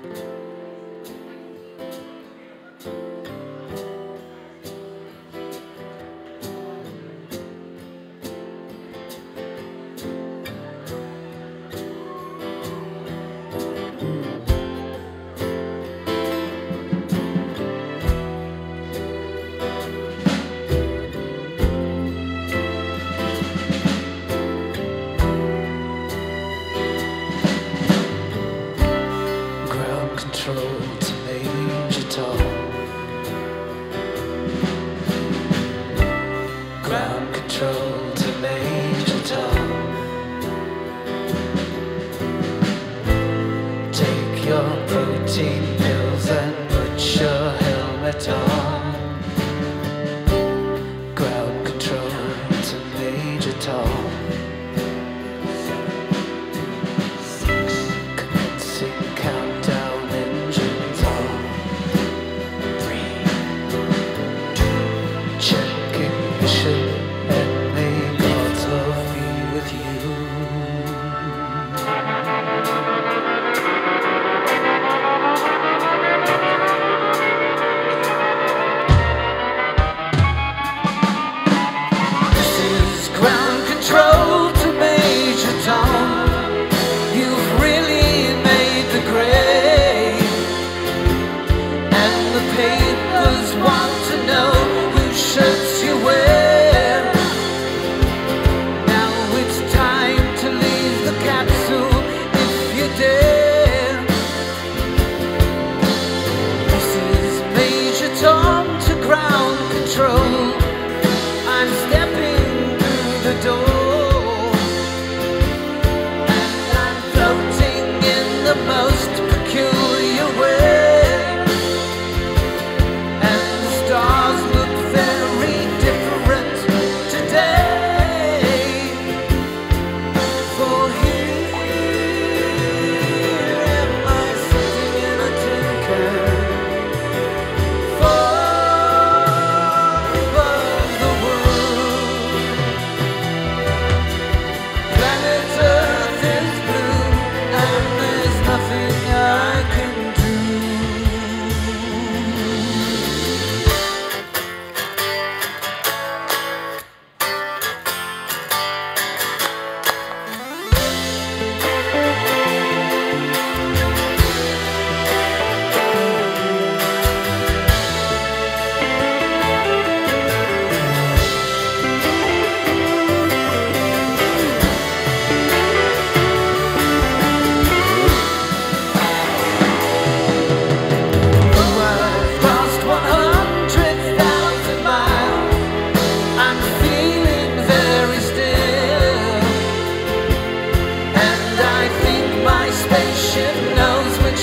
Ground control to Major Tom.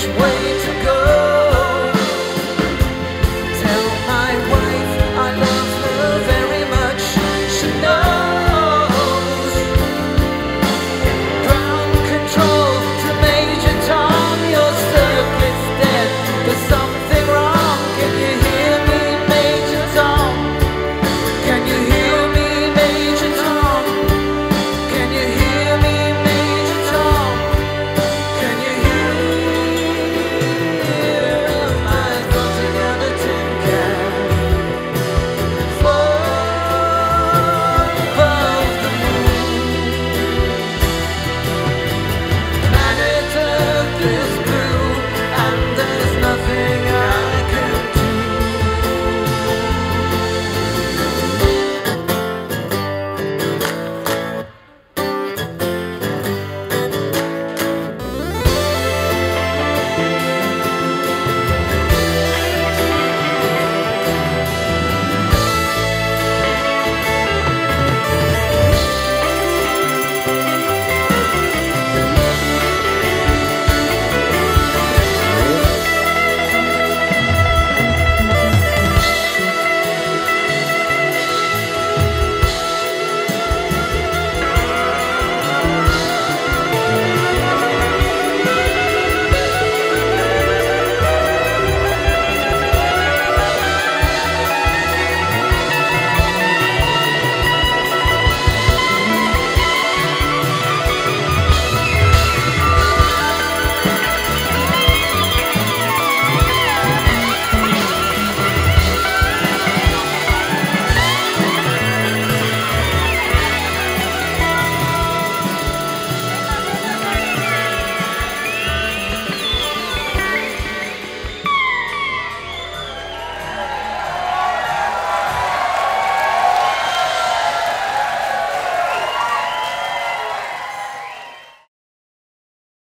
wish.